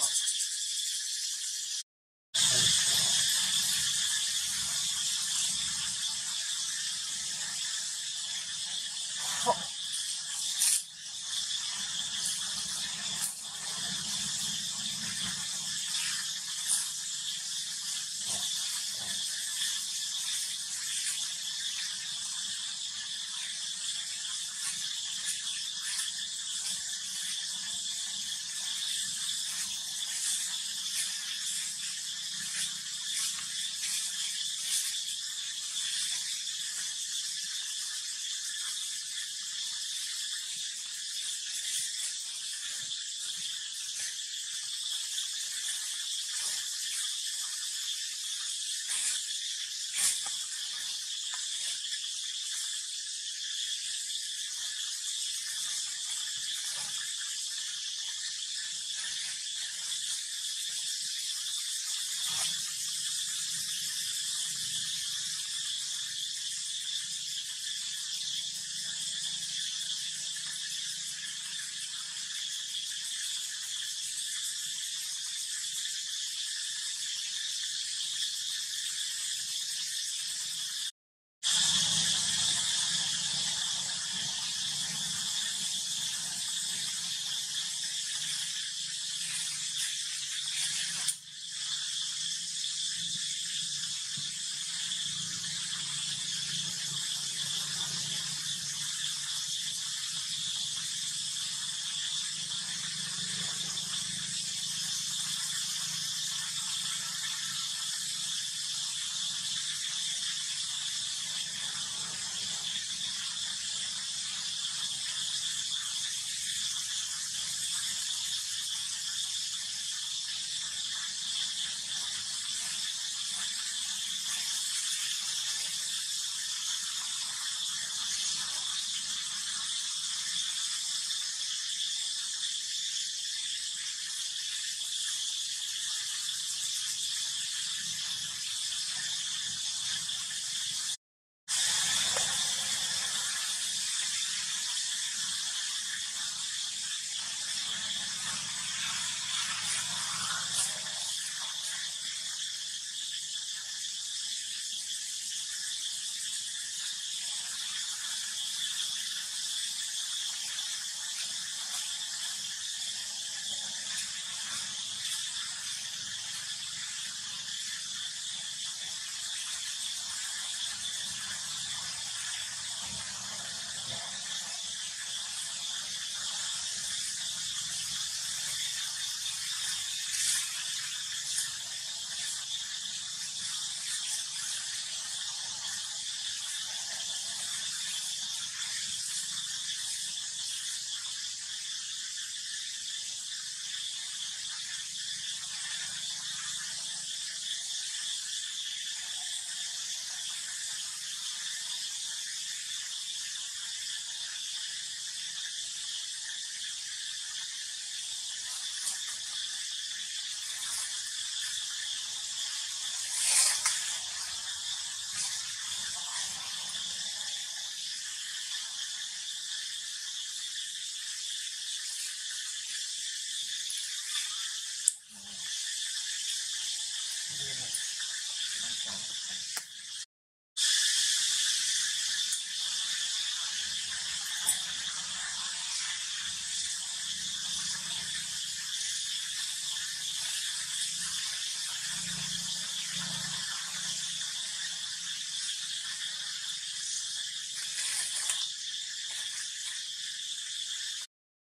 God.